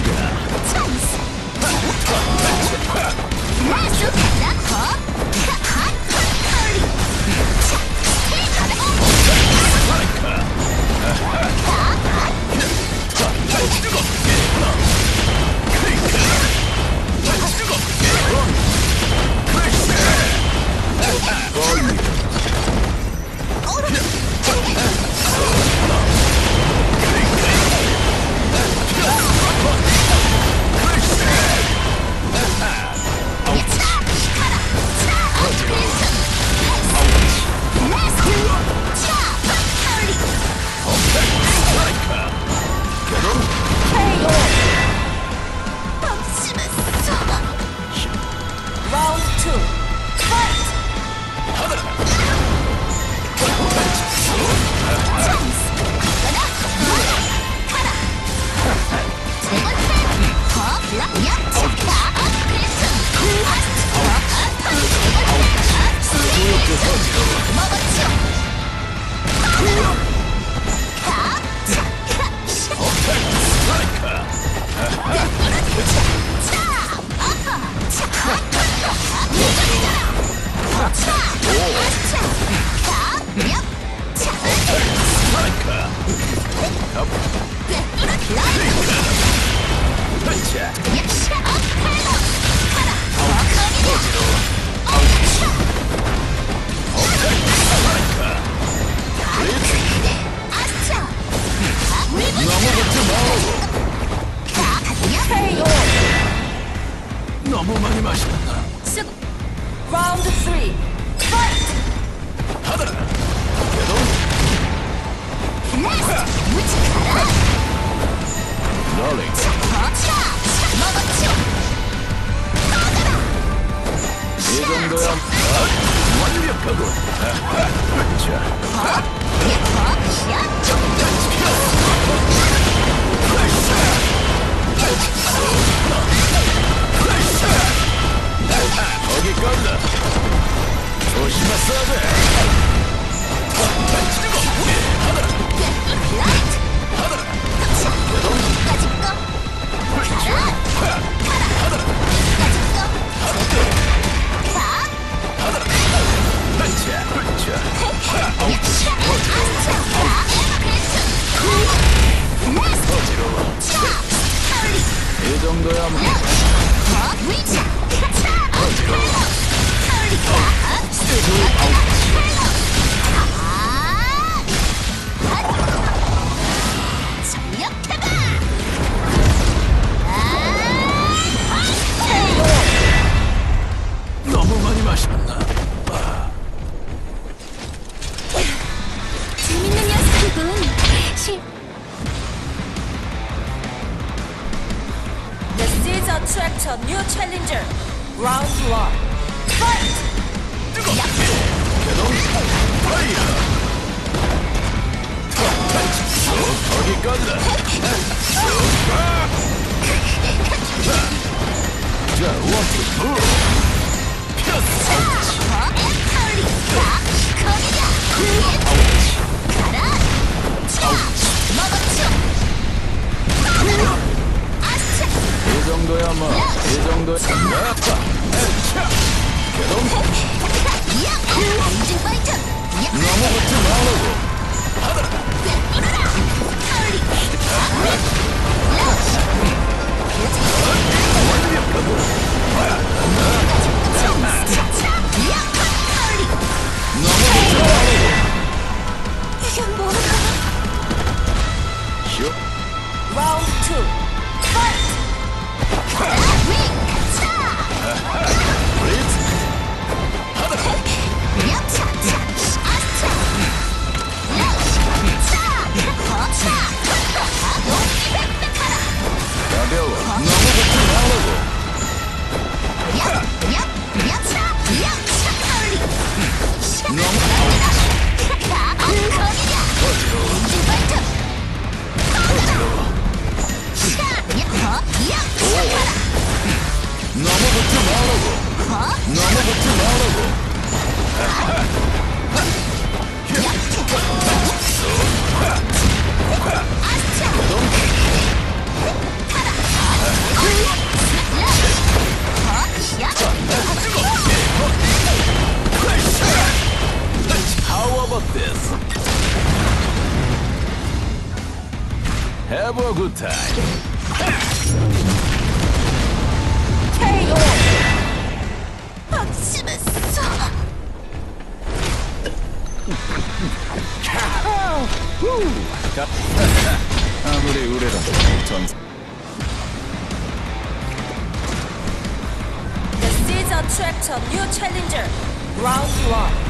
개시 How about this? Have a good time. KO! 가... 아무리 우레라도 전 The Caesar Tractor New Challenger Round 1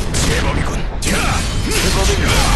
제법이군. 제법이군.